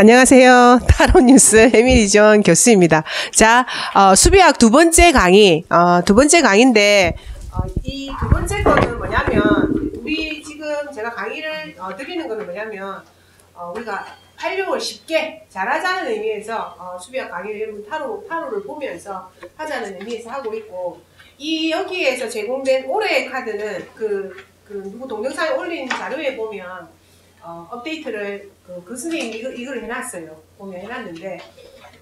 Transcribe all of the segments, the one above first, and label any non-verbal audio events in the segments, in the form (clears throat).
안녕하세요. (laughs) 타로뉴스 해밀이전 교수입니다. 자, 어, 수비학 두 번째 강의, 어, 두 번째 강의인데, 어, 이두 번째 거는 뭐냐면, 우리 지금 제가 강의를 어, 드리는 거는 뭐냐면, 어, 우리가 활용을 쉽게 잘하자는 의미에서 어, 수비학 강의를 여러분 타로, 타로를 보면서 하자는 의미에서 하고 있고, 이 여기에서 제공된 올해의 카드는 그, 그 누구 동영상에 올린 자료에 보면 어, 업데이트를 그, 그 선생님이 이거, 이걸 해놨어요. 보면 해놨는데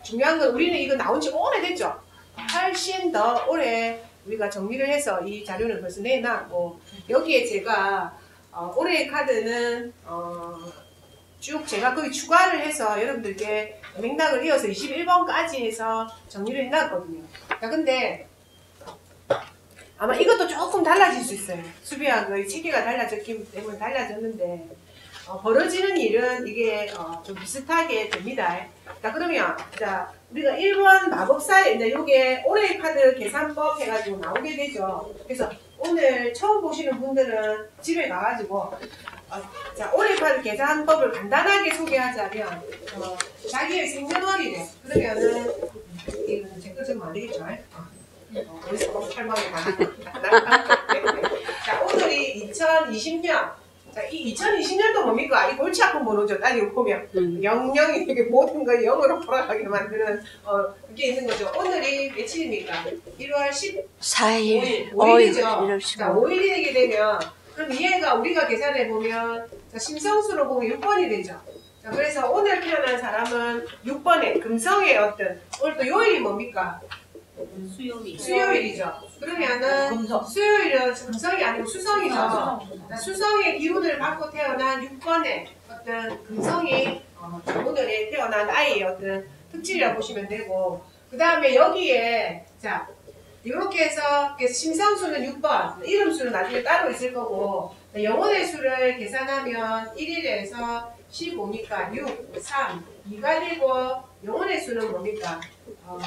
중요한 건 우리는 이거 나온 지 오래됐죠. 훨씬 더 오래 우리가 정리를 해서 이 자료를 벌써 내놨고 여기에 제가 어, 올해의 카드는 어, 쭉 제가 거기 추가를 해서 여러분들께 맥락을 이어서 21번까지 해서 정리를 해놨거든요. 자, 근데 아마 이것도 조금 달라질 수 있어요. 수비하고 체계가 달라졌기 때문에 달라졌는데 어, 벌어지는 일은 이게 어, 좀 비슷하게 됩니다. 자 그러면 자 우리가 1번 마법사에 이제 요게 올해의 카드 계산법 해가지고 나오게 되죠. 그래서 오늘 처음 보시는 분들은 집에 가가지고 어, 자 올해 카드 계산법을 간단하게 소개하자면 어, 자기의 생년월일에 그러면은 이거는 제 것은 안 되겠죠. 어, 꼭 설명이 가나. 자 오늘이 2020년 자, 이 2020년도 뭡니까? 이 골치 아픈 번호죠. 따지고 보면. 음. 영영이 이게 모든 걸 영으로 돌아가게 만드는, 어, 그게 있는 거죠. 오늘이 며칠입니까? 1월 15일. 4일, 5일, 5일, 5일이죠. 1월 자, 15일. 5일이 되게 되면, 그럼 얘가 우리가 계산해 보면, 자, 심성수로 보면 6번이 되죠. 자, 그래서 오늘 태어난 사람은 6번에 금성의 어떤, 오늘 또 요일이 뭡니까? 수요일. 수요일이죠. 그러면은. 수요일은 금성이 아니고 수성이죠. 아, 수성의 기운을 받고 태어난 6번의 어떤 금성이 어, 오늘에 태어난 아이의 어떤 특질이라고 보시면 되고 그 다음에 여기에 자 이렇게 해서 심성수는 6번 이름 수는 나중에 따로 있을 거고 영혼의 수를 계산하면 1일에서 15니까 6, 3, 2가 되고 영혼의 수는 뭡니까? 어,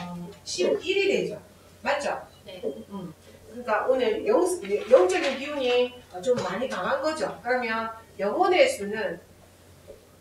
11이 되죠. 맞죠? 네. 음. 그러니까 오늘 영, 영적인 기운이 좀 많이 강한 거죠. 그러면 영혼의 수는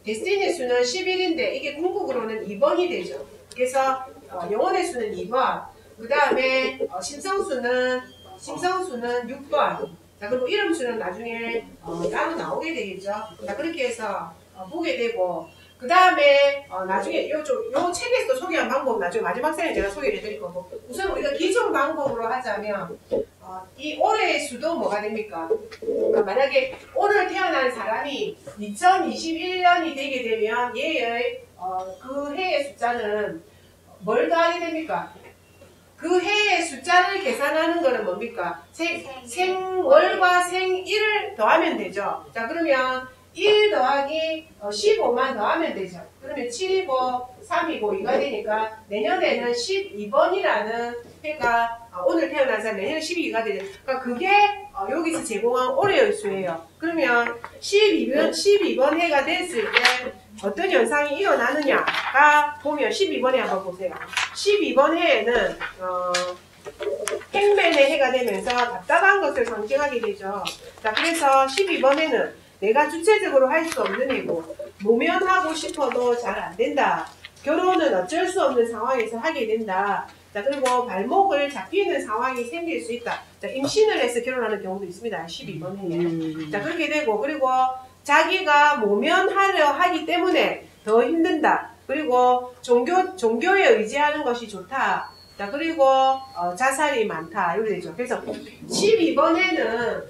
데스티니 수는 11인데 이게 궁극으로는 2번이 되죠. 그래서 어, 영혼의 수는 2번, 그 다음에 어, 심성수는 심성수는 6번. 자 그리고 이름 수는 나중에 어, 따로 나오게 되겠죠. 자 그렇게 해서 어, 보게 되고 그 다음에 어, 나중에 요, 좀, 요 책에서 소개한 방법 나중에 마지막 생에 제가 소개를 해드릴 거고 우선 우리가 기존 방법으로 하자면 어, 이 올해의 수도 뭐가 됩니까? 그러니까 만약에 오늘 태어난 사람이 2021년이 되게 되면 얘의 어, 그 해의 숫자는 뭘 더하게 됩니까? 그 해의 숫자를 계산하는 거는 뭡니까? 생, 생월과 생일을 더하면 되죠. 자 그러면 1 더하기 어, 15만 더하면 되죠. 그러면 7이고 3이고 2가 되니까 내년에는 12번이라는 해가 어, 오늘 태어난 사람 내년에 12가 되죠. 그러니까 그게 어, 여기서 제공한 올해의 수예요. 그러면 12번, 12번 해가 됐을 때 어떤 현상이 일어나느냐가 보면 12번에 한번 보세요. 12번 해에는 어, 행맨의 해가 되면서 답답한 것을 상징하게 되죠. 자, 그래서 12번에는 내가 주체적으로 할 수 없는 해고 모면하고 싶어도 잘 안 된다. 결혼은 어쩔 수 없는 상황에서 하게 된다. 자, 그리고 발목을 잡히는 상황이 생길 수 있다. 자, 임신을 해서 결혼하는 경우도 있습니다. 12번 해에. 음. 자, 그렇게 되고, 그리고 자기가 모면하려 하기 때문에 더 힘든다. 그리고 종교, 종교에 의지하는 것이 좋다. 자, 그리고 어, 자살이 많다. 이렇게 되죠. 그래서 12번에는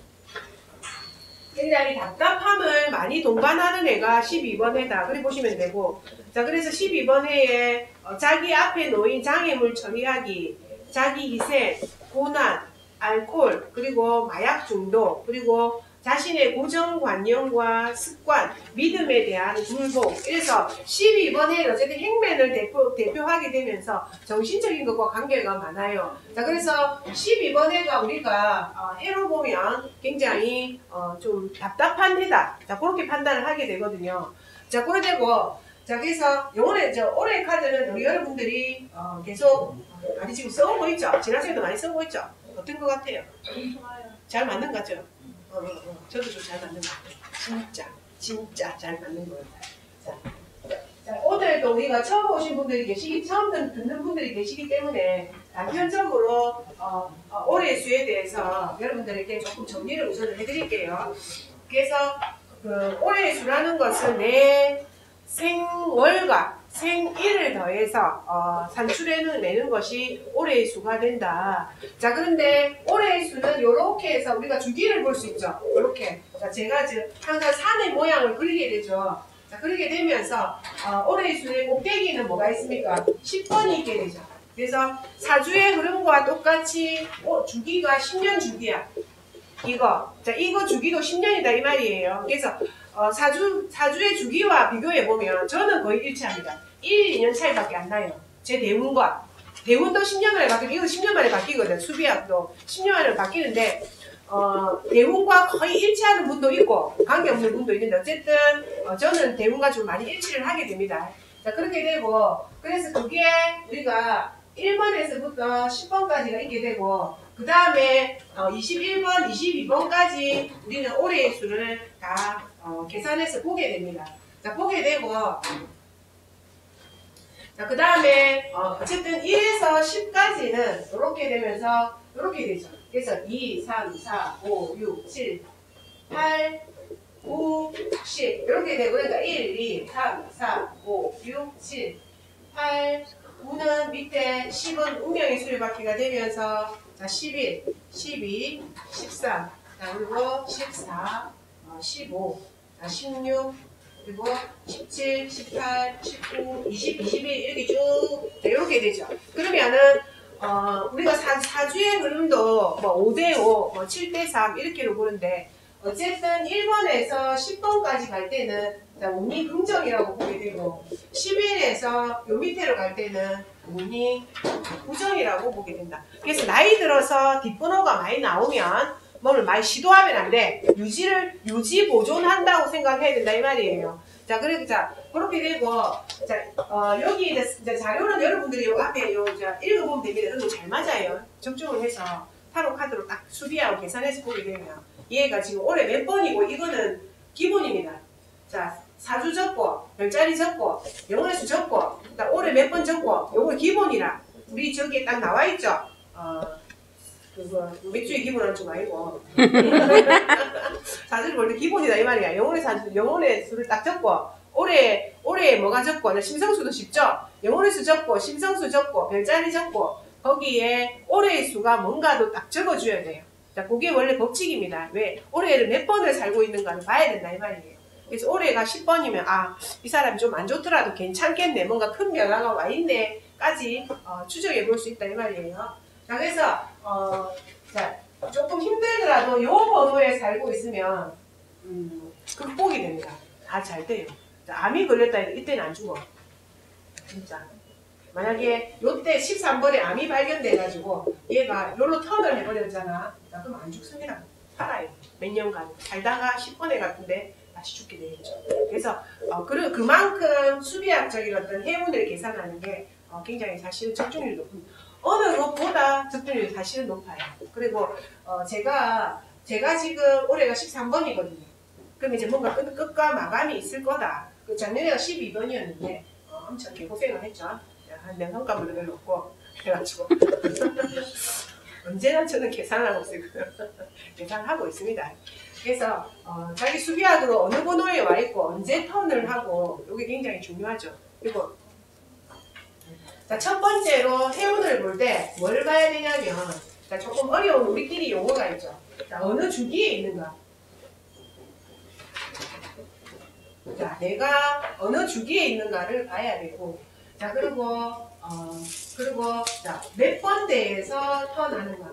굉장히 답답함을 많이 동반하는 애가 12번 해다. 그렇게 보시면 되고. 자, 그래서 12번 해에 어, 자기 앞에 놓인 장애물 처리하기, 자기 희생, 고난, 알코올, 그리고 마약 중독, 그리고 자신의 고정관념과 습관, 믿음에 대한 굴복. 그래서 12번 해는 어쨌든 행맨을 대표, 대표하게 되면서 정신적인 것과 관계가 많아요. 자, 그래서 12번 해가 우리가 어, 해로 보면 굉장히 어, 좀 답답한 해다. 자, 그렇게 판단을 하게 되거든요. 자, 그래 되고, 자, 그래서 요번에 저 올해 카드는 우리 여러분들이 어, 계속 많이 지금 써오고 있죠. 지난 시간도 많이 써오고 있죠. 어떤 것 같아요? 잘 맞는 것 같죠? 어, 어, 어. 저도 좀 잘 맞는 것 같아요. 진짜, 진짜 잘 맞는 것 같아요. 자, 자, 자, 오늘도 우리가 처음 오신 분들이 계시기, 처음 듣- 듣는 분들이 계시기 때문에 단편적으로 어, 어, 올해 수에 대해서 여러분들에게 조금 정리를 우선 해드릴게요. 그래서 그 올해 수라는 것은 내 생월과 생일을 더해서 어, 산출해는 내는 것이 올해의 수가 된다. 자 그런데 올해의 수는 이렇게 해서 우리가 주기를 볼 수 있죠. 이렇게. 자 제가 지금 항상 산의 모양을 그리게 되죠. 자 그렇게 되면서 어, 올해의 수의 꼭대기는 뭐가 있습니까? 10번이 있게 되죠. 그래서 사주의 흐름과 똑같이 어, 주기가 10년 주기야. 이거 자 이거 주기도 10년이다 이 말이에요. 그래서 어, 사주 사주의 주기와 비교해 보면 저는 거의 일치합니다. 1, 2년 차이밖에 안 나요. 제 대운과 대운도 10년 만에 바뀌고 이거 10년 만에 바뀌거든. 수비학도 10년 만에 바뀌는데 어, 대운과 거의 일치하는 분도 있고 관계없는 분도 있는데 어쨌든 어, 저는 대운과 좀 많이 일치를 하게 됩니다. 자 그렇게 되고 그래서 그게 우리가 1번에서부터 10번까지가 있게 되고 그 다음에 21번, 22번까지 우리는 올해의 수를 다 어, 계산해서 보게 됩니다. 자 보게 되고. 자 그 다음에 어, 어쨌든 1에서 10까지는 이렇게 되면서 이렇게 되죠. 그래서 2, 3, 4, 5, 6, 7, 8, 9, 10 이렇게 되고. 그러니까 1, 2, 3, 4, 5, 6, 7, 8, 9는 밑에 10은 운명의 수리바퀴가 되면서 자 11, 12, 13, 자 그리고 14, 어, 15, 자 16, 그리고 17, 18, 19, 20, 21 이렇게 쭉 자, 이렇게 되죠. 그러면은 어, 우리가 사, 사주의 흐름도 뭐 5대5, 뭐 7대3 이렇게로 보는데 어쨌든 1번에서 10번까지 갈 때는 자, 운이 긍정이라고 보게 되고 11에서 요 밑으로 갈 때는 운이 부정이라고 보게 된다. 그래서 나이 들어서 뒷번호가 많이 나오면 뭐를 많이 시도하면 안 돼. 유지를 유지 보존한다고 생각해야 된다 이 말이에요. 자, 그렇게 자 그렇게 되고 자 어, 여기 이제, 이제 자료는 여러분들이 요 앞에 요 자, 읽어보면 됩니다. 이거 잘 맞아요. 적중을 해서 타로 카드로 딱 수비하고 계산해서 보게 되면 얘가 지금 올해 몇 번이고 이거는 기본입니다. 자 사주 적고 별자리 적고 영혼의 수 적고 올해 몇 번 적고 요거 기본이라 우리 저기에 딱 나와 있죠. 어, 그거 맥주의 기본은 좀 아니고 사주를 볼때 기본이다 이 말이야. 영혼의 사주 영혼의 수를 딱 적고 올해 올해 뭐가 적고 심성수도 쉽죠. 영혼의 수 적고 심성수 적고 별자리 적고 거기에 올해의 수가 뭔가도 딱 적어줘야 돼요. 자, 그게 원래 법칙입니다. 왜? 올해를 몇 번을 살고 있는가를 봐야 된다 이 말이에요. 그래서 올해가 10번이면 아, 이 사람이 좀 안 좋더라도 괜찮겠네. 뭔가 큰 변화가 와 있네까지 어, 추정해 볼 수 있다 이 말이에요. 자, 그래서 어, 자, 조금 힘들더라도 요 번호에 살고 있으면 음, 극복이 됩니다. 다 잘 돼요. 자, 암이 걸렸다 해도 이때는 안 죽어. 진짜. 만약에 요때 13번에 암이 발견돼가지고 얘가 요로 턴을 해버렸잖아. 자, 그럼 안 죽습니다. 살아요. 몇 년간. 살다가 10번에 같은데 다시 죽게 되겠죠. 그래서 어, 그, 그만큼 수비학적인 어떤 해운을 계산하는 게 어, 굉장히 사실은 적중률이 높은 어느 것보다 적중률이 사실은 높아요. 그리고 어, 제가 제가 지금 올해가 13번이거든요. 그럼 이제 뭔가 끝, 끝과 마감이 있을 거다. 그 작년에가 12번이었는데 어, 엄청 개고생을 했죠. 한명 성과물도 별로 없고 해가지고 (laughs) 언제나 저는 계산하고 있어요. (laughs) 계산하고 있습니다. 그래서 어, 자기 수비학으로 어느 번호에 와 있고 언제 턴을 하고 이게 굉장히 중요하죠. 그리고 자, 첫 번째로 해운을 볼 때 뭘 봐야 되냐면 자, 조금 어려운 우리끼리 용어가 있죠. 자, 어느 주기에 있는가? 자, 내가 어느 주기에 있는가를 봐야 되고 자, 그리고 어, 그리고 자, 몇 번대에서 턴하는가?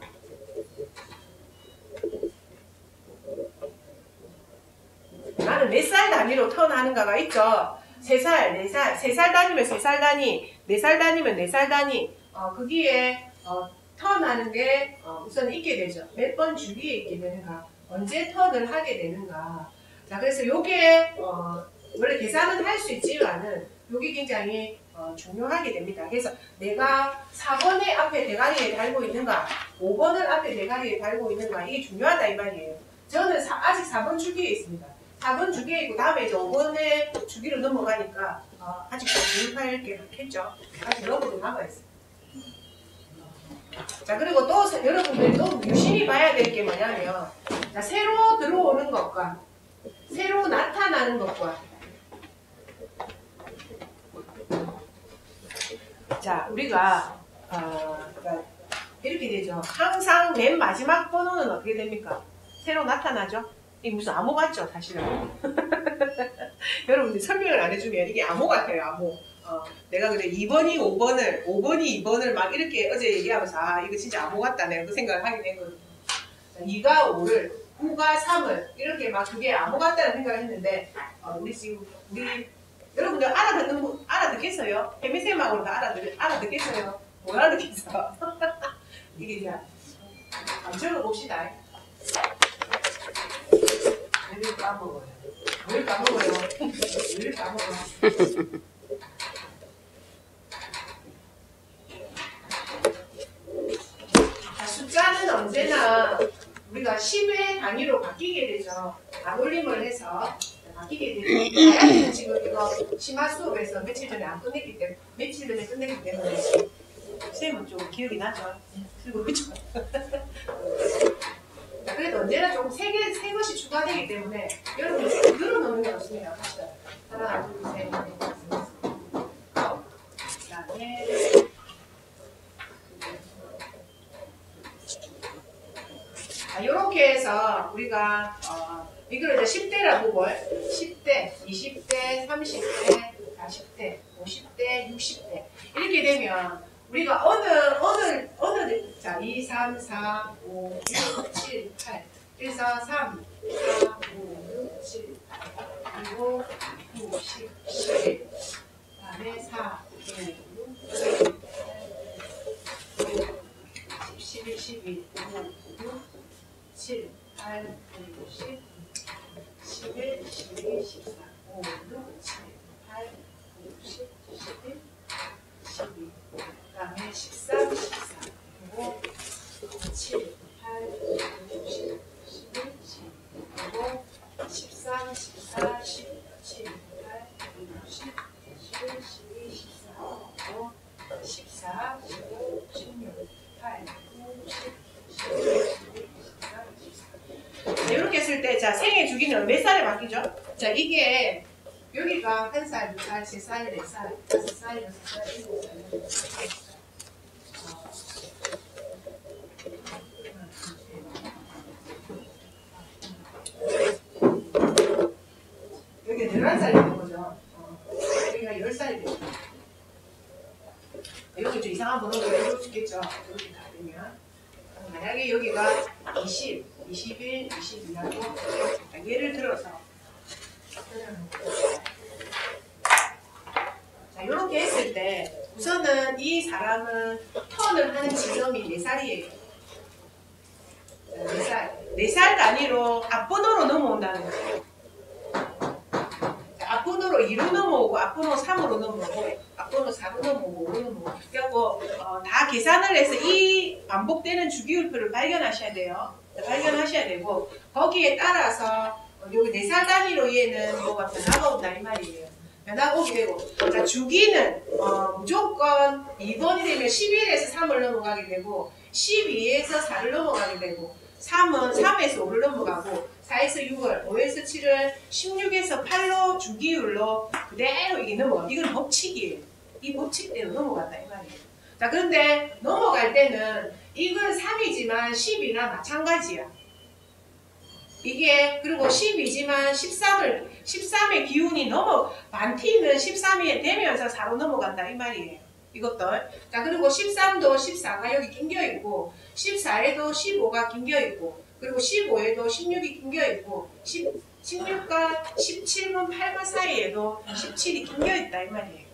나는 몇 살 단위로 턴하는가가 있죠. 세 살, 네 살, 세살 단위면 세살 단위, 네 살 단위면 네 살 단위. 어, 거기에 어, 턴하는 게 어, 우선 있게 되죠. 몇 번 주기에 있게 되는가, 언제 턴을 하게 되는가. 자, 그래서 요게 어, 원래 계산은 할 수 있지만은 요게 굉장히 어, 중요하게 됩니다. 그래서 내가 4번의 앞에 대가리에 달고 있는가, 5번을 앞에 대가리에 달고 있는가, 이게 중요하다 이 말이에요. 저는 사- 아직 4번 주기에 있습니다. 4번 주기에 있고 다음에 이제 5번의 주기로 넘어가니까 어, 어, 아직 교육할 게 많겠죠. 아직 러브도 남아있어요. 자, 그리고 또또 유심히 봐야 될 게 뭐냐면, 자, 새로 들어오는 것과 새로 나타나는 것과 자, 우리가 어, 그러니까 이렇게 되죠. 항상 맨 마지막 번호는 어떻게 됩니까? 새로 나타나죠? 이게 무슨 암호 같죠, 사실은. (laughs) 여러분들 설명을 안 해주면 이게 암호 같아요, 암호. 어, 내가 그래 2번이 5번을, 5번이 2번을 막 이렇게 어제 얘기하면서 아, 이거 진짜 암호 같다. 내가 그 생각을 하긴 했거든요. 자, 2가 5를, 9가 3을 이렇게 막 그게 암호 같다는 생각을 했는데 어, 우리 지금 우리 여러분들 알아듣는 분 알아듣겠어요? 해미쌤하고는 다 알아듣, 알아듣겠어요? 못 알아듣겠어? (laughs) 이게 이제 한번 적어봅시다. 왜 까먹어요? 왜 까먹어요? 왜 까먹어? 자, 숫자는 언제나 우리가 10의 단위로 바뀌게 되죠. 반올림을 해서 바뀌게 되죠. 지금 이거 심화 수업에서 며칠 전에 안 끝냈기 때문에 며칠 전에 끝냈기 때문에 쌤은 좀 기억이 나죠. 그리고 그죠. (laughs) 자, 그래도 언제나 조금 세 개, 세 것이 추가되기 때문에 여러분 좀 늘어놓는 게 좋습니다. 갑시다. 하나, 둘, 셋, 넷, 다섯, 그다음에 자, 이렇게 해서 우리가 어, 이걸 이제 10대라 보고 10대, 20대, 30대, 40대, 50대, 60대 이렇게 되면 우리가 어느 어느 어느 자. 2, 3, 4, 5, 6, 7, 8 1, 4, 3, 4, 5, 6, 7, 8 9, 9, 10, 11 그다음에 4, 5, 6, 7, 11, 12, 5, 6, 7, 8, 9, 10, 11, 12, 13, 5, 6, 7, 8, 9, 10, 11, 12, 그 다음에 13, 14, 그리고 7, 8, 9, 10, 11, 12, 그리고 13, 14, 17, 8, 9, 10, 11, 12, 13, 그리고 14, 15, 16, 8, 9, 10, 11, 12, 13, 14. 이렇게 했을 때, 자, 생애 주기는 몇 살에 바뀌죠? 자, 이게, 여기가 한 살, 두 살, 세 살, 네 살, 다섯 살, 여섯 살, 일곱 살. 여기 11살이 되는 거죠. 어, 여기가 10살이 되죠. 여기 좀 이상한 번호가 해볼 수 있겠죠. 이렇게 다 되면. 만약에 여기가 20, 21, 22하고 예를 들어서 자 이렇게 했을 때 우선은 이 사람은 턴을 하는 지점이 4살이에요. 4살. 4살 단위로 앞번호로 넘어온다는 거예요. 자, 앞번호로 2로 넘어오고 앞번호 3으로 넘어오고 앞번호 4로 넘어오고 5로 넘어오고 그래갖고 어, 다 계산을 해서 이 반복되는 주기율표를 발견하셔야 돼요. 자, 발견하셔야 되고 거기에 따라서 어, 여기 4살 단위로 얘는 뭐가 변화가 온다 이 말이에요. 변화가 오게 되고 자 주기는 어, 무조건 2번이 되면 11에서 3을 넘어가게 되고 12에서 4를 넘어가게 되고 3은 3에서 5를 넘어가고 4에서 6을 5에서 7을 16에서 8로 주기율로 그대로 이게 넘어 이건 법칙이에요. 이 법칙대로 넘어간다 이 말이에요. 자 그런데 넘어갈 때는 이건 3이지만 10이나 마찬가지야. 이게 그리고 10이지만 13을 13의 기운이 넘어 많티는 13이 되면서 4로 넘어간다 이 말이에요. 이것들. 자 그리고 13도 14가 여기 낑겨 있고 14에도 15가 낑겨 있고 그리고 15에도 16이 낑겨 있고 10, 16과 17분 8분 사이에도 17이 낑겨 있다 이 말이에요.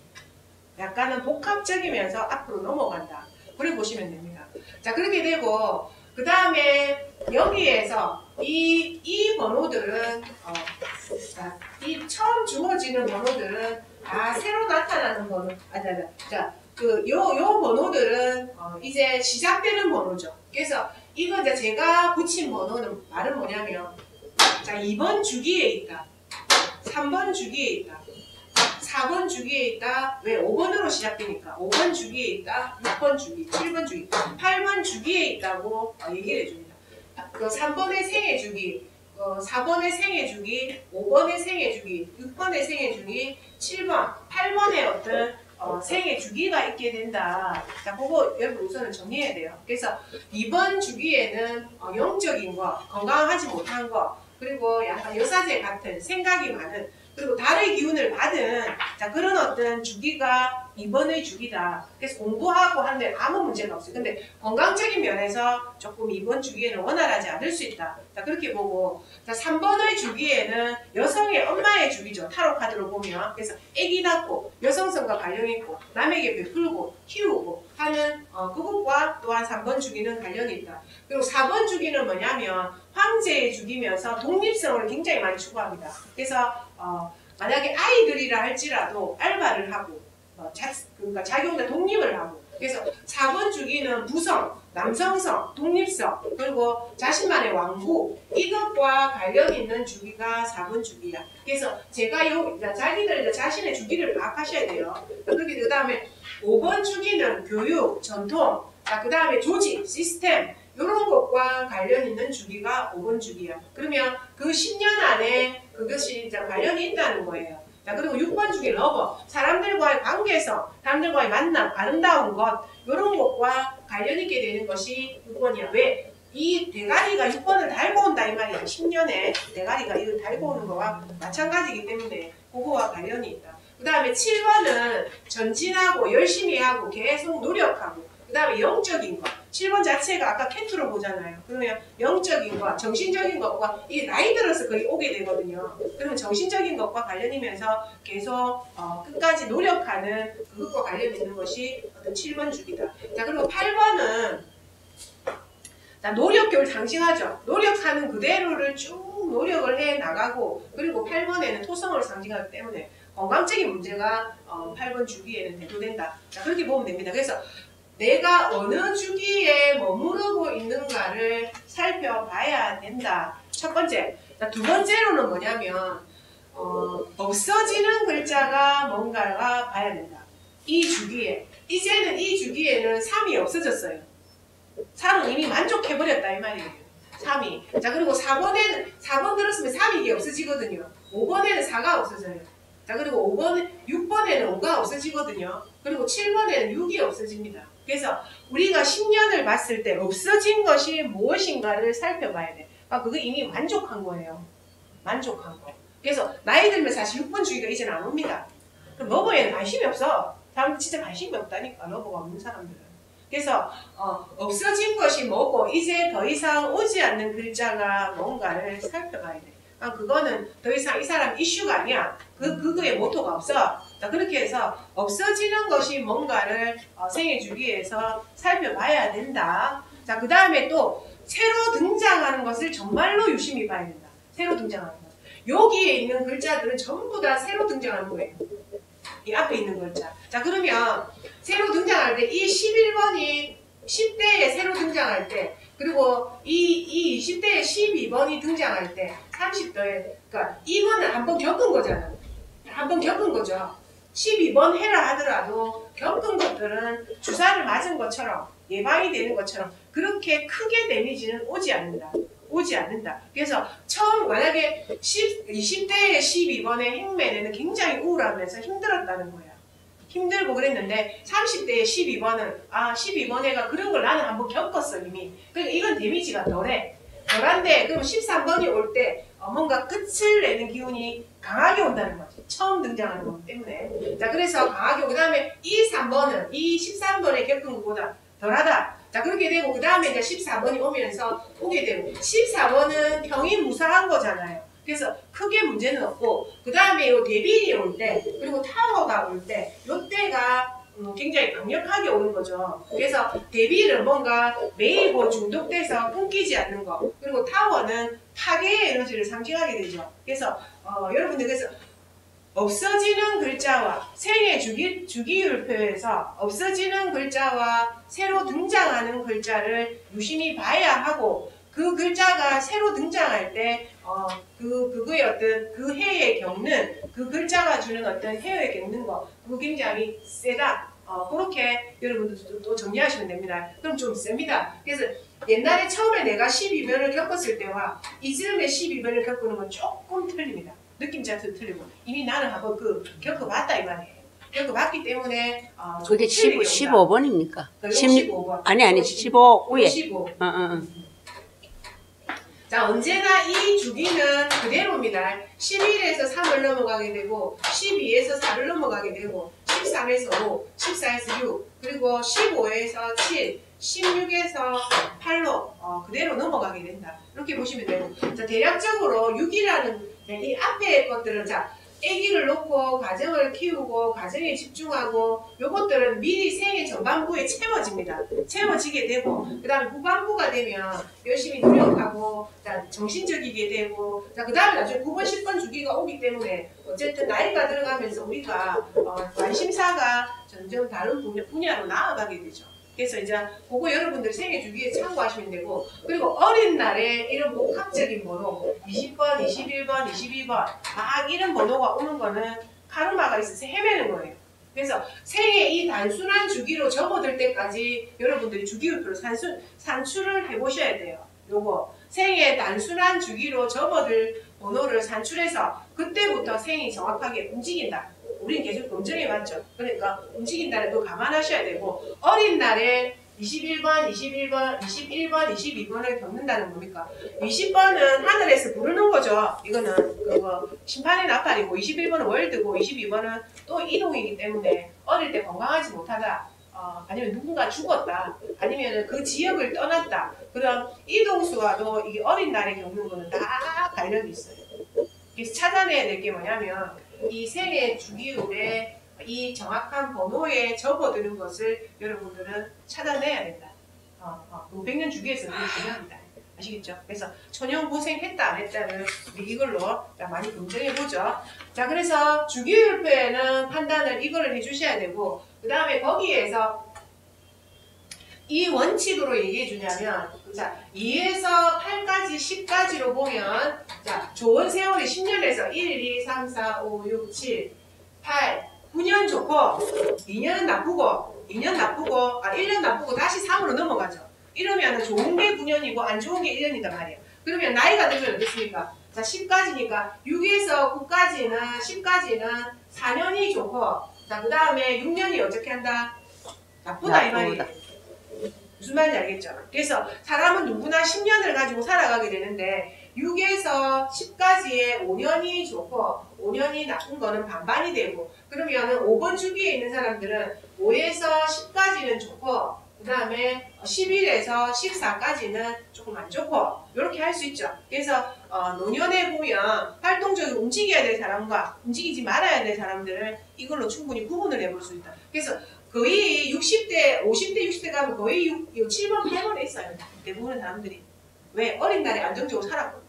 약간은 복합적이면서 앞으로 넘어간다. 그래 보시면 됩니다. 자 그렇게 되고 그 다음에 여기에서 이, 이 번호들은 어, 자, 이 처음 주어지는 번호들은 다 새로 나타나는 번호. 아, 자, 자, 자, 그, 요, 요 번호들은 어, 이제 시작되는 번호죠. 그래서 이거 이제 제가 붙인 번호는 말은 뭐냐면, 자, 2번 주기에 있다. 3번 주기에 있다. 4번 주기에 있다. 왜? 5번으로 시작되니까. 5번 주기에 있다. 6번 주기, 7번 주기, 8번 주기에 있다고 어, 얘기를 해줍니다. 그 3번의 생애 주기, 어, 4번의 생애 주기, 5번의 생애 주기, 6번의 생애 주기, 7번, 8번의 어떤 어, 생애 주기가 있게 된다. 자, 그거 여러분 우선은 정리해야 돼요. 그래서 이번 주기에는 어, 영적인 거, 건강하지 못한 거, 그리고 약간 여사제 같은 생각이 많은 그리고 달의 기운을 받은 자 그런 어떤 주기가 이번의 주기다. 그래서 공부하고 하는데 아무 문제가 없어요. 근데 건강적인 면에서 조금 이번 주기에는 원활하지 않을 수 있다. 자 그렇게 보고 자 3번의 주기에는 여성의 엄마의 주기죠. 타로 카드로 보면 그래서 아기 낳고 여성성과 관련이 있고 남에게 베풀고 키우고 하는 어, 그것과 또한 3번 주기는 관련이 있다. 그리고 4번 주기는 뭐냐면 황제의 주기면서 독립성을 굉장히 많이 추구합니다. 그래서 어, 만약에 아이들이라 할지라도 알바를 하고 어, 자, 그러니까 자기혼자 독립을 하고 그래서 4번 주기는 부성, 남성성, 독립성 그리고 자신만의 왕국 이것과 관련 있는 주기가 4번 주기야. 그래서 제가 요 자기들 자신의 주기를 파악하셔야 돼요. 그렇게 그 다음에 5번 주기는 교육, 전통, 그 다음에 조직, 시스템 이런 것과 관련 있는 주기가 5번 주기야. 그러면 그 10년 안에 그것이 이제 관련이 있다는 거예요. 자, 그리고 6번 주기 lover. 사람들과의 관계성, 사람들과의 만남, 아름다운 것, 이런 것과 관련 있게 되는 것이 6번이야. 왜? 이 대가리가 6번을 달고 온다 이 말이야. 10년에 대가리가 이걸 달고 오는 거와 마찬가지이기 때문에 그거와 관련이 있다. 그 다음에 7번은 전진하고 열심히 하고 계속 노력하고 그 다음에 영적인 것. 7번 자체가 아까 캔트로 보잖아요. 그러면 영적인 것, 정신적인 것과 이게 나이 들어서 거의 오게 되거든요. 그러면 정신적인 것과 관련이면서 계속 어, 끝까지 노력하는 그것과 관련 있는 것이 어떤 7번 주기다. 자 그리고 8번은 자, 노력을 상징하죠. 노력하는 그대로를 쭉 노력을 해 나가고 그리고 8번에는 토성을 상징하기 때문에 건강적인 문제가 어, 8번 주기에는 대두된다. 자, 그렇게 보면 됩니다. 그래서 내가 어느 주기에 머무르고 있는가를 살펴봐야 된다. 첫 번째. 두 번째로는 뭐냐면 어, 없어지는 글자가 뭔가가 봐야 된다. 이 주기에 이제는 이 주기에는 3이 없어졌어요. 3은 이미 만족해버렸다 이 말이에요. 3이. 자 그리고 4번에는 4번 들었으면 3이 이게 없어지거든요. 5번에는 4가 없어져요. 자 그리고 5번 6번에는 5가 없어지거든요. 그리고 7번에는 6이 없어집니다. 그래서 우리가 10년을 봤을 때 없어진 것이 무엇인가를 살펴봐야 돼. 아, 그거 이미 만족한 거예요. 만족한 거. 그래서 나이 들면 사실 6번 주기가 이제는 안 옵니다. 그럼 러버에는 관심이 없어. 사람들 진짜 관심이 없다니까, 러버가 없는 사람들은. 그래서 어, 없어진 것이 뭐고 이제 더 이상 오지 않는 글자가 뭔가를 살펴봐야 돼. 아, 그거는 더 이상 이 사람 이슈가 아니야. 그, 그거에 모토가 없어. 자, 그렇게 해서 없어지는 것이 뭔가를 어, 생애 주기에서 살펴봐야 된다. 자, 그 다음에 또 새로 등장하는 것을 정말로 유심히 봐야 된다. 새로 등장하는 것. 여기에 있는 글자들은 전부 다 새로 등장하는 거예요. 이 앞에 있는 글자. 자, 그러면 새로 등장할 때 이 11번이 10대에 새로 등장할 때 그리고 이, 이 20대에 12번이 등장할 때 30대에 그러니까 이거는 한번 겪은 거잖아. 한번 겪은 거죠. 12번 해라 하더라도 겪은 것들은 주사를 맞은 것처럼 예방이 되는 것처럼 그렇게 크게 데미지는 오지 않는다. 오지 않는다. 그래서 처음 만약에 10, 20대에 12번의 행매는 굉장히 우울하면서 힘들었다는 거야. 힘들고 그랬는데 30대에 12번은 아 12번 애가 그런 걸 나는 한번 겪었어 이미. 그러니까 이건 데미지가 덜해. 덜한데 그럼 13번이 올 때 뭔가 끝을 내는 기운이 강하게 온다는 거지. 처음 등장하는 거기 때문에. 자 그래서 강하게 그 다음에 이 3번은 이 13번에 겪은 것보다 덜하다. 자 그렇게 되고 그 다음에 이제 14번이 오면서 오게 되고 14번은 평이 무사한 거잖아요. 그래서 크게 문제는 없고 그 다음에 요 데빌이 올 때 그리고 타워가 올 때 요 때가 음, 굉장히 강력하게 오는 거죠. 그래서 데빌은 뭔가 매이고 중독돼서 끊기지 않는 거 그리고 타워는 파괴의 에너지를 상징하게 되죠. 그래서 어, 여러분들 그래서 없어지는 글자와 생의 주기, 주기율표에서 없어지는 글자와 새로 등장하는 글자를 유심히 봐야 하고 그 글자가 새로 등장할 때, 어, 그, 그거의 어떤 그 해에 겪는, 그 글자가 주는 어떤 해에 겪는 거, 굉장히 세다. 어, 그렇게 여러분들도 또 정리하시면 됩니다. 그럼 좀 셉니다. 그래서 옛날에 처음에 내가 12변을 겪었을 때와 이즈음의 12변을 겪는 건 조금 틀립니다. 느낌 자체도 틀리고 이미 나는 한번 그 겪어봤다 이 말이에요. 겪어봤기 때문에 어, 그게 15, 15번입니까? 15번. 아니 아니 15 위에 15. 어, 어, 어. 자, 언제나 이 주기는 그대로입니다. 11에서 3을 넘어가게 되고, 12에서 4를 넘어가게 되고, 13에서 5, 14에서 6, 그리고 15에서 7, 16에서 8로 어, 그대로 넘어가게 된다. 이렇게 보시면 되고, 자, 대략적으로 6이라는 이 앞에 것들은 자, 아기를 놓고 가정을 키우고 가정에 집중하고 요것들은 미리 생애 전반부에 채워집니다. 채워지게 되고 그 다음에 후반부가 되면 열심히 노력하고 자, 정신적이게 되고 자, 그 다음에 나중에 9번 10번 주기가 오기 때문에 어쨌든 나이가 들어가면서 우리가 어, 관심사가 점점 다른 분야, 분야로 나아가게 되죠. 그래서 이제 그거 여러분들 생애 주기에 참고하시면 되고 그리고 어린 날에 이런 복합적인 번호 20번, 21번, 22번 막 이런 번호가 오는 거는 카르마가 있어서 헤매는 거예요. 그래서 생애 이 단순한 주기로 접어들 때까지 여러분들이 주기율표를 산수, 산출을 해보셔야 돼요. 요거 생애 단순한 주기로 접어들 번호를 산출해서 그때부터 생이 정확하게 움직인다. 우리는 계속 검증해 봤죠. 그러니까 움직인다는 거 감안하셔야 되고 어린 날에 21번, 21번, 21번, 22번을 겪는다는 겁니까? 20번은 하늘에서 부르는 거죠. 이거는 그거 심판의 나팔이고 21번은 월드고 22번은 또 이동이기 때문에 어릴 때 건강하지 못하다. 어, 아니면 누군가 죽었다. 아니면 그 지역을 떠났다. 그럼 이동수와도 이게 어린 날에 겪는 거는 다 관련이 있어요. 그래서 찾아내야 될 게 뭐냐면 이 생애 주기율에 이 정확한 번호에 접어드는 것을 여러분들은 찾아내야 된다. 어, 어, 500년 주기에서 그게 중요합니다. 아시겠죠? 그래서 천연 고생했다 안 우리 이걸로 자, 많이 검증해 보죠. 자, 그래서 주기율표에는 판단을 이거를 해주셔야 되고 그 다음에 거기에서 이 원칙으로 얘기해 주냐면 자 2에서 8까지 10까지로 보면 자 좋은 세월이 10년에서 1, 2, 3, 4, 5, 6, 7, 8, 9년 좋고 2년은 나쁘고 2년 나쁘고 아 1년 나쁘고 다시 3으로 넘어가죠. 이러면 좋은 게 9년이고 안 좋은 게 1년이단 말이에요. 그러면 나이가 들면 어떻습니까? 자 10까지니까 6에서 9까지는 10까지는 4년이 좋고 자 그 다음에 6년이 어떻게 한다? 나쁘다 이 말이에요. 나쁘다. 무슨 말인지 알겠죠? 그래서 사람은 누구나 10년을 가지고 살아가게 되는데 6에서 10까지의 5년이 좋고 5년이 나쁜 거는 반반이 되고 그러면은 5번 주기에 있는 사람들은 5에서 10까지는 좋고 그 다음에 11에서 14까지는 조금 안 좋고 이렇게 할 수 있죠. 그래서 어, 노년에 보면 활동적으로 움직여야 될 사람과 움직이지 말아야 될 사람들을 이걸로 충분히 구분을 해볼 수 있다. 그래서 거의 60대, 50대, 60대 가면 거의 6, 7번, 8번에 있어요. 대부분의 사람들이. 왜? 어린 날에 안정적으로 살았거든요.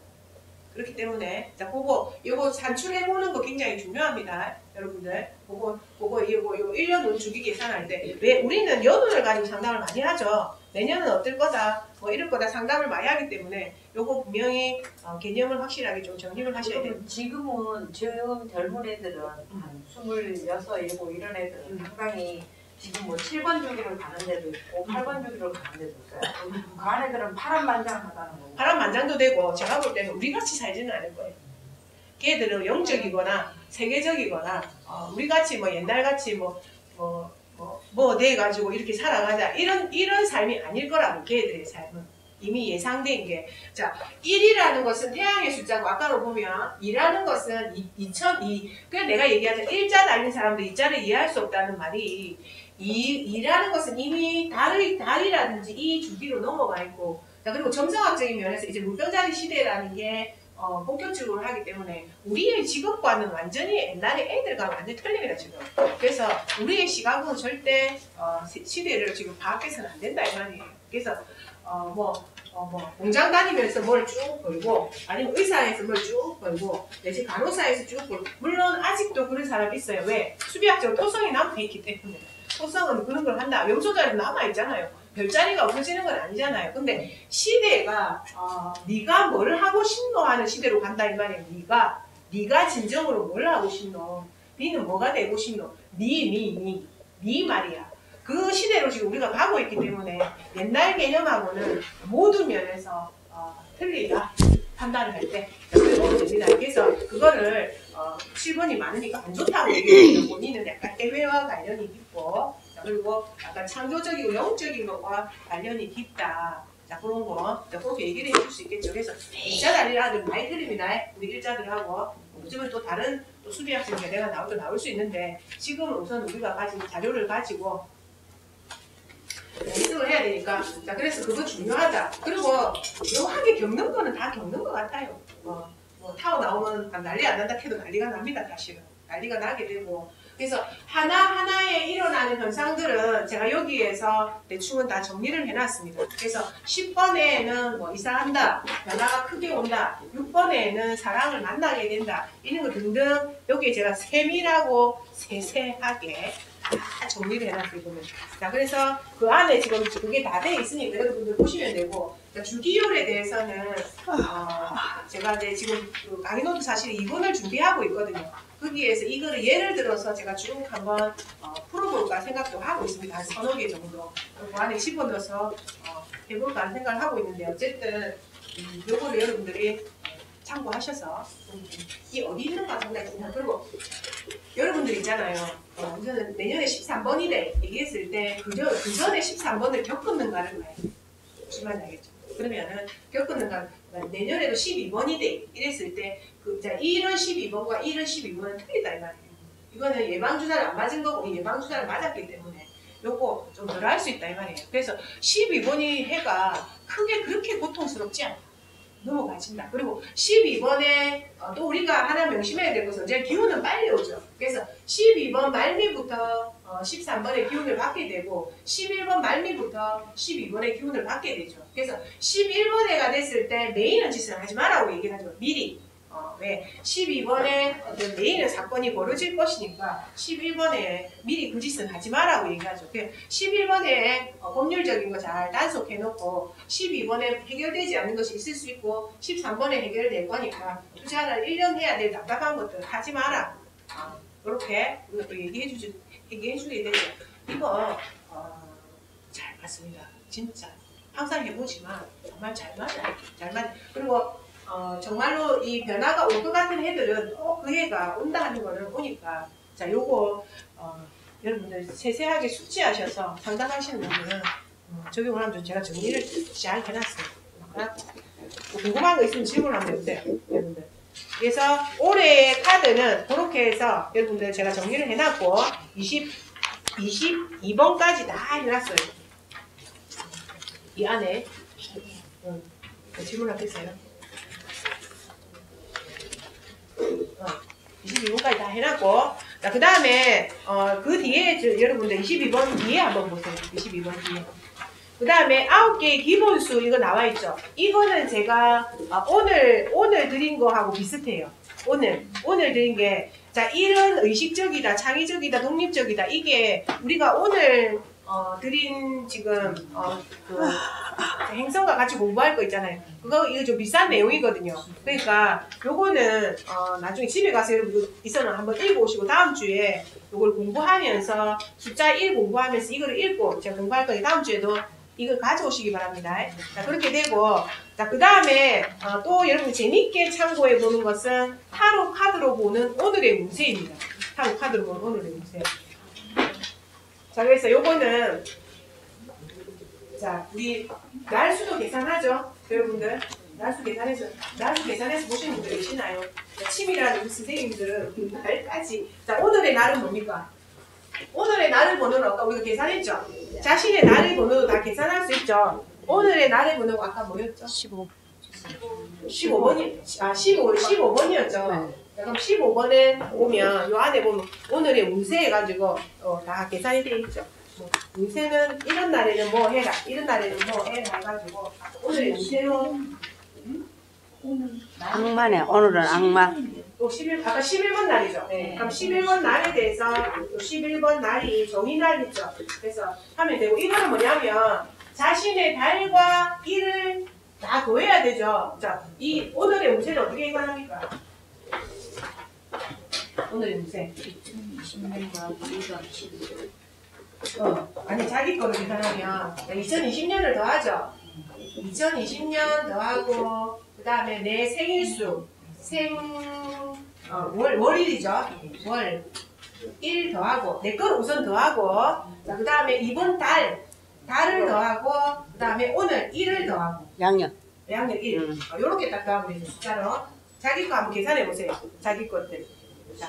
그렇기 때문에, 자, 그거, 요거 산출해 보는 거 굉장히 중요합니다. 여러분들. 그거, 그거, 이거, 요 1년 운 주기 계산할 때. 왜? 우리는 연운을 가지고 상담을 많이 하죠. 내년은 어떨 거다, 뭐 이럴 거다 상담을 많이 하기 때문에 요거 분명히 어, 개념을 확실하게 좀 정립을 하셔야 돼요. 지금은 지금 젊은 애들은 한 26, 7 이런 애들은 음. 상당히 지금 뭐 7번 주기를 가는 데도 있고 8번 주기를 가는 데도 있어요. 그 안애들은 파란만장하다는 거고. 바람만장도 되고 제가 볼 때는 우리 같이 살지는 않을 거예요. 걔들은 영적이거나 세계적이거나 어, 우리 같이 뭐 옛날 같이 뭐 뭐 뭐뭐 가지고 이렇게 살아가자 이런 이런 삶이 아닐 거라고 걔들의 삶은 이미 예상된 게 자 1이라는 것은 태양의 숫자고 아까로 보면 2라는 것은 2002 그냥 내가 얘기하자 일자 달린 사람도 이자를 이해할 수 없다는 말이 이 2라는 것은 이미 달이 달이라든지 이 주기로 넘어가 있고 자, 그리고 점성학적인 면에서 이제 물병자리 시대라는 게 어, 본격적으로 하기 때문에 우리의 직업과는 완전히 옛날에 애들과 완전히 틀립니다 지금. 그래서 우리의 시각은 절대 어, 시- 시대를 지금 파악해서는 안 된다 이 말이에요. 그래서 어, 뭐, 어, 뭐 공장 다니면서 뭘 쭉 벌고 아니면 의사에서 뭘 쭉 벌고 내지 간호사에서 쭉 벌고 물론 아직도 그런 사람이 있어요. 왜? 수비학적으로 토성이 남아 있기 때문에 토성은 그런 걸 한다. 명소자리 남아 있잖아요. 별자리가 없어지는 건 아니잖아요. 근데 시대가 어, 네가 뭘 하고 싶노 하는 시대로 간다 이 말이에요. 네가 네가 진정으로 뭘 하고 싶노? 네는 뭐가 되고 싶노? 네 네 네 네 말이야. 그 시대로 지금 우리가 가고 있기 때문에 옛날 개념하고는 모든 면에서 어, 틀리다 판단을 할 때. 그래서 그거를 어, 7번이 많으니까 안 좋다고 얘기해요. (clears throat) 본인은 약간 해외와 관련이 깊고 자, 그리고 약간 창조적이고 영적인 것과 관련이 깊다. 자 그런 거 자, 그렇게 얘기를 해줄 수 있겠죠. 그래서 일자들 아들 많이 틀립니다. 우리 일자들하고 요즘은 또 다른 또 수비학생 제대가 나오도 나올 수 있는데 지금은 우선 우리가 가진 자료를 가지고 연습을 해야 되니까 자 그래서 그거 중요하다. 그리고 묘하게 겪는 거는 다 겪는 것 같아요. 뭐, 뭐 타고 나오면 난리 안 난다 해도 난리가 납니다. 사실은 난리가 나게 되고 그래서 하나 하나에 일어나는 현상들은 제가 여기에서 대충은 다 정리를 해놨습니다. 그래서 10번에는 뭐 이사한다, 변화가 크게 온다, 6번에는 사랑을 만나게 된다, 이런 거 등등 여기에 제가 세밀하고 세세하게 다 정리를. 보면. 자 그래서 그 안에 지금 그게 다 돼 있으니까 여러분들 보시면 되고 자, 주기율에 대해서는 어, 제가 이제 지금 그 강의노트 사실 2번을 준비하고 있거든요. 거기에서 이거를 예를 들어서 제가 쭉 한번 어, 풀어볼까 생각도 하고 있습니다. 한 서너 개 정도. 그 안에 집어넣어서 어, 해볼까 하는 생각을 하고 있는데 어쨌든 음, 요거를 여러분들이 참고하셔서 음, 이 어디 있는가 상당히 중요한 그리고 여러분들 있잖아요. 어, 저는 내년에 13번이래 얘기했을 때 그 전에 13번을 겪었는가를. 무슨 말인지 알겠죠? 그러면은 겪었는가 내년에도 12번이 돼 이랬을 때그 자 1은 12번과 1은 12번은 틀리다 이 말이에요. 이거는 예방주사를 안 맞은 거고 예방주사를 맞았기 때문에 요거 좀 덜 할 수 있다 이 말이에요. 그래서 12번이 해가 크게 그렇게 고통스럽지 않다. 넘어가진다. 그리고 12번에 또 우리가 하나 명심해야 될 것은 이제 기운은 빨리 오죠. 그래서 12번 말미부터 어, 13번의 기운을 받게 되고 11번 말미부터 12번의 기운을 받게 되죠. 그래서 11번에가 됐을 때 메인은 짓을 하지 말라고 얘기를 하죠. 미리. 어, 왜? 12번에 어떤 메인은 사건이 벌어질 것이니까 11번에 미리 그 짓은 하지 말라고 얘기하죠. 그 11번에 어, 법률적인 거 잘 단속해놓고 12번에 해결되지 않는 것이 있을 수 있고 13번에 해결될 거니까 투자를 1년 해야 될 답답한 것들 하지 마라. 어, 그렇게 우리가 또 얘기해 주지 얘기해 주게 되죠. 이거 어, 잘 맞습니다. 진짜 항상 해보지만 정말 잘 맞아요. 잘 맞. 그리고 어, 정말로 이 변화가 올 것 같은 애들은 어, 그 애가 온다 하는 거는 오니까 자 요거 어, 여러분들 세세하게 숙지하셔서 상담하시는 분들은 어, 적용을 하면 좀 제가 정리를 잘 해놨어요. 아, 뭐 궁금한 거 있으면 질문하면 돼요. 여러분들. 그래서 올해의 카드는 그렇게 해서 여러분들 제가 정리를 해놨고 20, 22번까지 다 해놨어요. 이 안에 음, 질문 하겠어요? 어, 22번까지 다 해놨고 자, 그 다음에 어, 그 뒤에 저, 여러분들 22번 뒤에 한번 보세요. 22번 뒤에. 그 다음에 아홉 개의 기본수 이거 나와 있죠. 이거는 제가 어, 오늘 오늘 드린 거하고 비슷해요. 오늘 오늘 드린 게 자, 일은 의식적이다, 창의적이다, 독립적이다. 이게 우리가 오늘 어, 드린 지금 어, 그 행성과 같이 공부할 거 있잖아요. 그거 이거 좀 비싼 내용이거든요. 그러니까 요거는 어, 나중에 집에 가서 여러분 이서는 한번 읽어오시고 다음 주에 요걸 공부하면서 숫자 1 공부하면서 이거를 읽고 제가 공부할 거니 다음 주에도 이걸 가져오시기 바랍니다. 자 그렇게 되고 자 그 다음에 어, 또 여러분 재밌게 참고해 보는 것은 타로 카드로 보는 오늘의 운세입니다. 타로 카드로 보는 오늘의 운세. 자 그래서 요거는 자 우리 날수도 계산하죠 여러분들 날수 계산해서 날수 계산해서 보시는 분들 계시나요? 자, 치밀한 우리 선생님들은 날까지 자 오늘의 날은 뭡니까? 오늘의 날을 번호는 아까 우리가 계산했죠? 자신의 날의 번호도 다 계산할 수 있죠? 오늘의 날의 번호가 아까 뭐였죠? 15. 15번이 아 15, 15번이었죠? 네. 그럼 15번에 오면 요 안에 보면 오늘의 운세 해가지고 어, 다 계산이 돼 있죠. 뭐, 운세는 이런 날에는 뭐 해라, 이런 날에는 뭐 해라 해가지고 오늘의 운세로 악마네. 오늘은 악마. 또 11, 아까 11번 날이죠. 네. 그럼 11번 날에 대해서 또 11번 날이 정의날 있죠. 그래서 하면 되고 이거는 뭐냐면 자신의 달과 일을 다 더해야 되죠. 자, 이 오늘의 운세는 어떻게 계산합니까? 오늘의 운세. 2020년과 1과 12. 어, 아니 자기 거를 계산하면 2020년을 더하죠. 2020년 더하고 그 다음에 내 생일수 생 어, 월, 월일이죠. 월. 1 더하고 내 거를 우선 더하고 자, 그 다음에 이번 달 달을 더하고 그 다음에 오늘 1을 더하고 양력. 양력 1 음. 어, 요렇게 딱 더하면 되죠. 숫자로 자기 거 한번 계산해 보세요. 자기 것들. 자,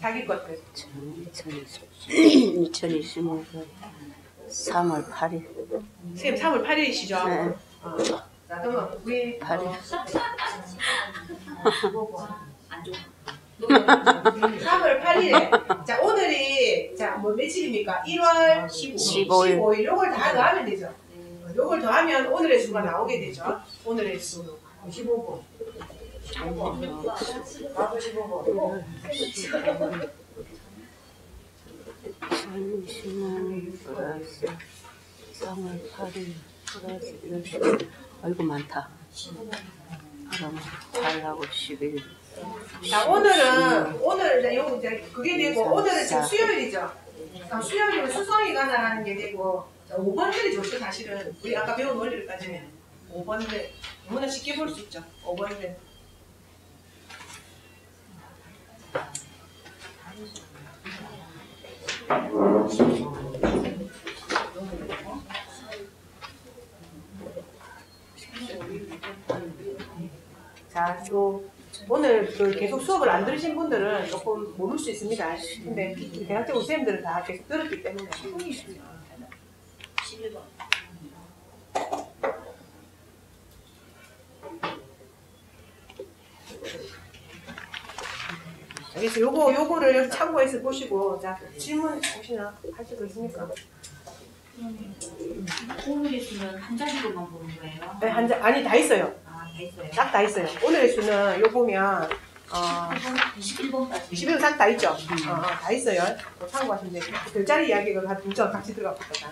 자기 것들. 2025년 3월 8일. 선생님 3월 8일이시죠? 네. 어. 자, 그러면 우리 8일. 어, 안 좋아. 3월 8일에 자 오늘이 자뭐 며칠입니까? 1월 15. 15일. 15일 요걸 다 더하면 되죠. 어, 요걸 더하면 오늘의 수가 나오게 되죠. 오늘의 수 15번. 15번. 나도 15번. 2020년 플러스 3월 8일 플러스 10. 아이고 많다. 그럼 8하고 11. 자 오늘은 오늘 이제 요 이제 그게 되고 오늘은 지금 수요일이죠. 아, 수요일은 수성이 가나라는 게 되고 5번들이 좋죠 사실은 우리 아까 배운 원리를 따지면 5번들 너무나 쉽게 볼 수 있죠 5번들 자, 또 오늘 그 계속 수업을 안 들으신 분들은 조금 모를 수 있습니다. 근데 대학교 선생님들은 다 계속 들었기 때문에 11번. 자, 그래서 요거 요거를 여기 참고해서 보시고 자 질문 혹시나 하실 거 있습니까? 오늘의 수는 한 자리로만 보는 거예요? 네, 한 자, 아니 다 있어요. 아, 다 있어요. 딱다 있어요. 오늘의 수는 요 보면 어 21번까지. 21은 싹다 있죠. 어, 어, 다 있어요. 뭐 참고하시면 돼요. 별자리 이야기가 한 두점 같이 들어갔거든요.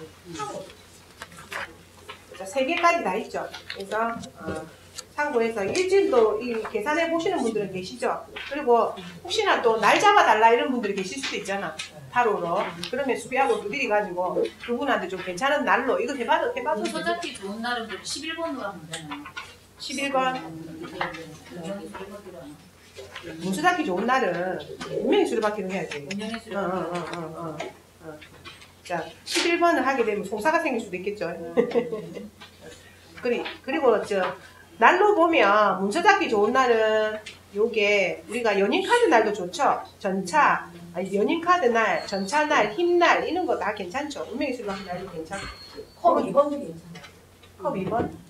자, 세 개까지 다 있죠. 그래서 어, 참고해서 일주일도 이 계산해 보시는 분들은 계시죠. 그리고 혹시나 또 날 잡아달라 이런 분들이 계실 수도 있잖아. 타로로. 그러면 수비하고 두드리 가지고 그분한테 좀 괜찮은 날로 이거 해봐도 해봐도 잡기 좋은 날은 그 11번으로 하면 되나요? 11번 운영의 수리받기로 문수 잡기 좋은 날은 분명히 해야지. 운영의 어, 어, 수리받기로 어, 어, 어, 어. 자, 11번을 하게 되면 송사가 생길 수도 있겠죠. (laughs) 그리, 그리고 저 날로 보면 문서 잡기 좋은 날은 요게 우리가 연인 카드 날도 좋죠. 전차, 아니 연인 카드 날, 전차 날, 힘날 이런 거 다 괜찮죠. 운명의 수리받기 날도 괜찮고. 컵 2번도 괜찮아요. 컵 2번?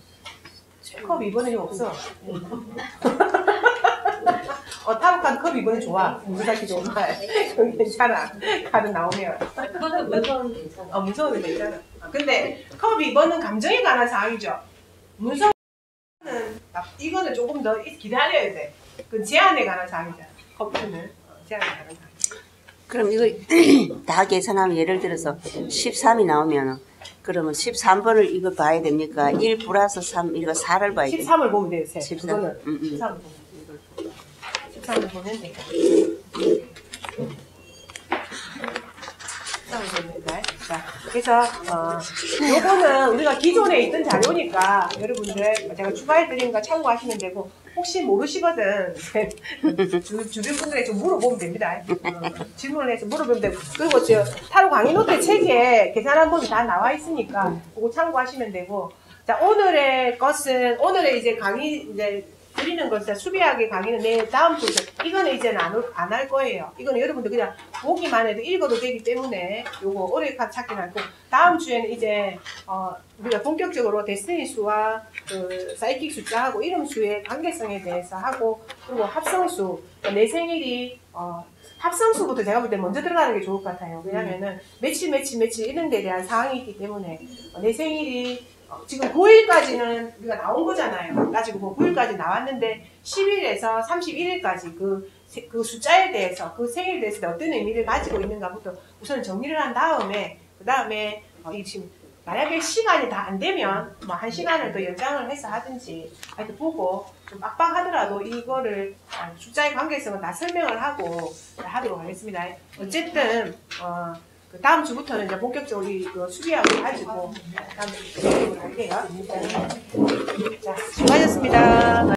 컵 2번은 없어. 어, 타로 카드 컵 2번은 좋아. 잡기 좋은 날. 괜찮아. 카드 나오면. 그거는 왼손은 괜찮아요. 어, 문서는 괜찮아. 어, 근데 컵 2번은 감정에 관한 사항이죠. 문서는 이거는 조금 더 기다려야 돼. 그 제한에 관한 사항이잖아. 컵은 어, 제한에 관한 사항. 그럼 이거 (clears throat) 다 계산하면 예를 들어서 13이 나오면 그러면 13번을 이거 봐야 됩니까? 1 플러스 3 이거 4를 봐야 돼. 13을 보면 돼요, 세. 13. 그거는 음, 음. 13을 보면 돼. 13을 보면 돼. 13을 보면 돼. 자, 그래서 어, 요거는 우리가 기존에 있던 자료니까 여러분들 제가 추가해 드린 거 참고하시면 되고 혹시 모르시거든. 주, 주변 분들에게 좀 물어보면 됩니다. 어, 질문을 해서 물어보면 되고. 그리고 저 타로 강의 노트 책에 계산한 법이 다 나와 있으니까 그거 참고하시면 되고. 자 오늘의 것은 오늘의 이제 강의 이제 드리는 것은 수비학 강의는 내 다음 주에 이거는 이제는 안 할 거예요. 이거는 여러분들 그냥 보기만 해도 읽어도 되기 때문에 요거 오래 가 찾긴 할고 다음 주에는 이제 어 우리가 본격적으로 데스티니 수와 그 사이킥 숫자하고 이름 수의 관계성에 대해서 하고 그리고 합성수 내 생일이 어 합성수부터 제가 볼 때 먼저 들어가는 게 좋을 것 같아요. 왜냐면은 며칠 며칠 며칠 이런 데에 대한 사항이 있기 때문에 어, 내 생일이 어, 지금 9일까지는 우리가 나온 거잖아요. 가지고 뭐 9일까지 나왔는데 10일에서 31일까지 그, 세- 그 숫자에 대해서 그 생일에 대해서 어떤 의미를 가지고 있는가부터 우선 정리를 한 다음에 그 다음에 어, 이 지금 만약에 시간이 다 안 되면 뭐 한 시간을 더 연장을 해서 하든지 하여튼 보고 좀 빡빡하더라도 이거를 아, 출자의 관계성을 다 설명을 하고 하도록 하겠습니다. 어쨌든 어, 그 다음 주부터는 이제 본격적으로 이거 수리하고 가지고 다음 주로 할게요. 자, 수고하셨습니다.